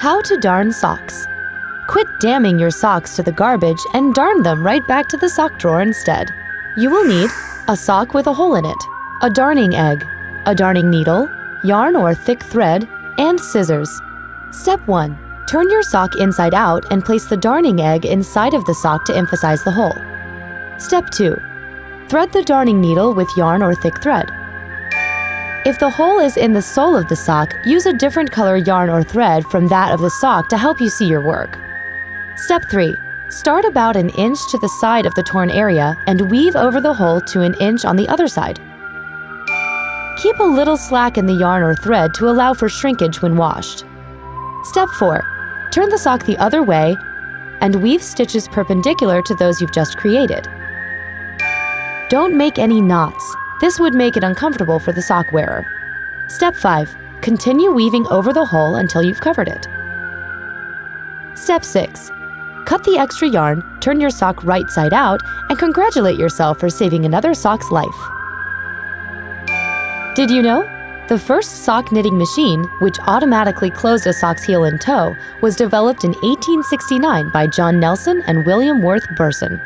How to darn socks. Quit damning your socks to the garbage and darn them right back to the sock drawer instead. You will need a sock with a hole in it, a darning egg, a darning needle, yarn or thick thread, and scissors. Step 1. Turn your sock inside out and place the darning egg inside of the sock to emphasize the hole. Step 2. Thread the darning needle with yarn or thick thread. If the hole is in the sole of the sock, use a different color yarn or thread from that of the sock to help you see your work. Step 3. Start about an inch to the side of the torn area and weave over the hole to an inch on the other side. Keep a little slack in the yarn or thread to allow for shrinkage when washed. Step 4. Turn the sock the other way and weave stitches perpendicular to those you've just created. Don't make any knots. This would make it uncomfortable for the sock wearer. Step 5. Continue weaving over the hole until you've covered it. Step 6. Cut the extra yarn, turn your sock right side out, and congratulate yourself for saving another sock's life. Did you know? The first sock knitting machine, which automatically closed a sock's heel and toe, was developed in 1869 by John Nelson and William Worth Burson.